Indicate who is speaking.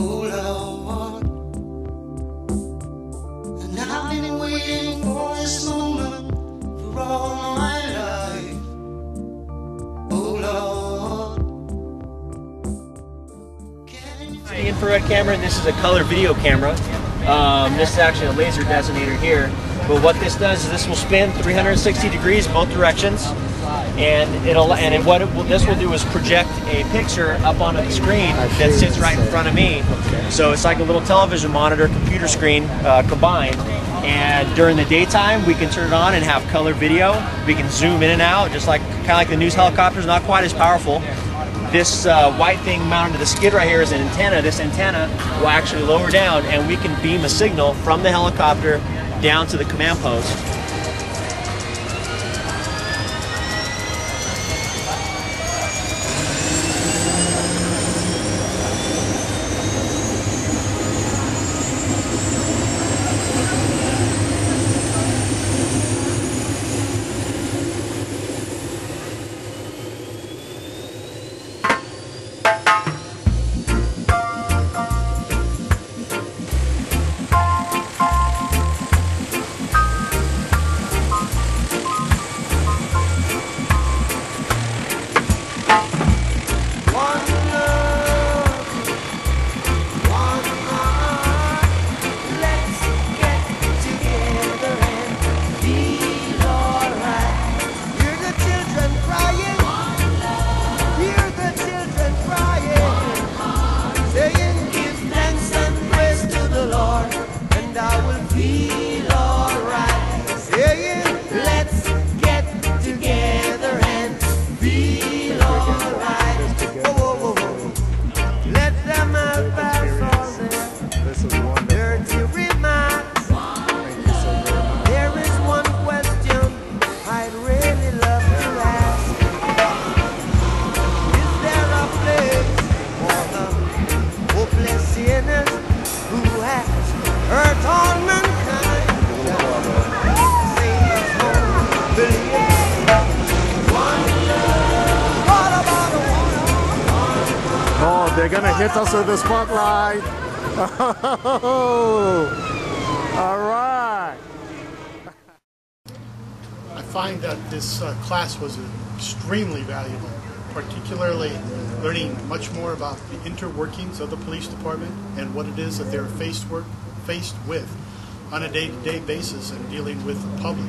Speaker 1: all I Infrared camera, and this is a color video camera. Um, this is actually a laser designator here. But what this does is this will spin 360 degrees both directions, and it'll and it, what it will, this will do is project a picture up onto the screen that sits right in front of me. So it's like a little television monitor, computer screen uh, combined. And during the daytime, we can turn it on and have color video. We can zoom in and out, just like kind of like the news helicopters. Not quite as powerful. This uh, white thing mounted to the skid right here is an antenna. This antenna will actually lower down, and we can beam a signal from the helicopter down to the command post.
Speaker 2: They're gonna hit us with the spotlight. Oh, all right.
Speaker 3: I find that this uh, class was extremely valuable, particularly learning much more about the interworkings of the police department and what it is that they're faced, work, faced with on a day-to-day basis and dealing with the public.